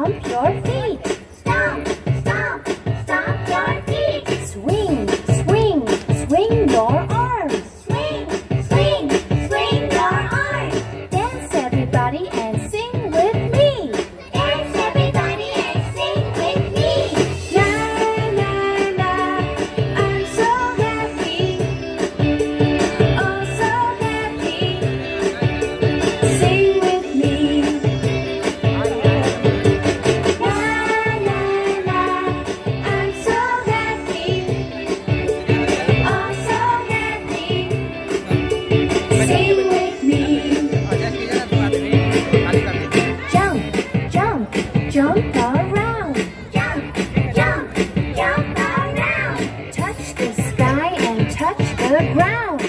come here the ground.